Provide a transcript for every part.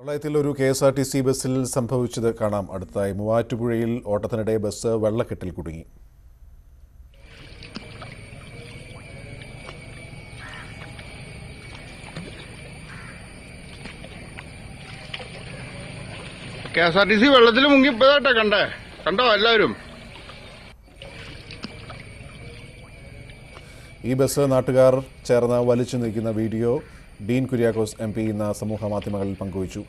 പ്രളയത്തിൽ ഒരു K S R T C ബസ്സിൽ സംഭവിച്ചത് കാണാം. അടുത്തായി മൂവാറ്റുപുഴയിൽ ഓട്ടത്തിനിടെ ബസ് വെള്ളക്കെട്ടിൽ കുടുങ്ങി. K S R T C വെള്ളത്തിൽ മുങ്ങിപ്പോയതാട്ടെ കണ്ടേ. കണ്ടോ എല്ലാവരും? ഈ ബസ് നാട്ടുകാർ ചേർന്ന് വലിച്ചു നീക്കുന്ന video Dean Kuriakose M P ഇന്ന് സമൂഹ മാധ്യമങ്ങളിൽ പങ്കുവച്ചു.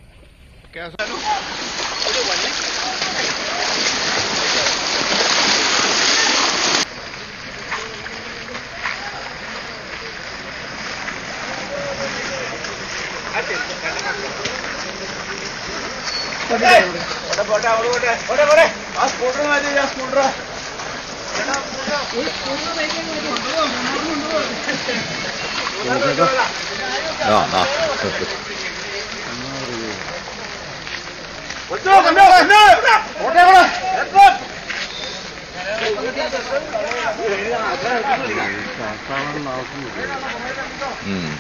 സ്കൂട്ടർ 啊啊！我这怎么着？我带过来。嗯。嗯。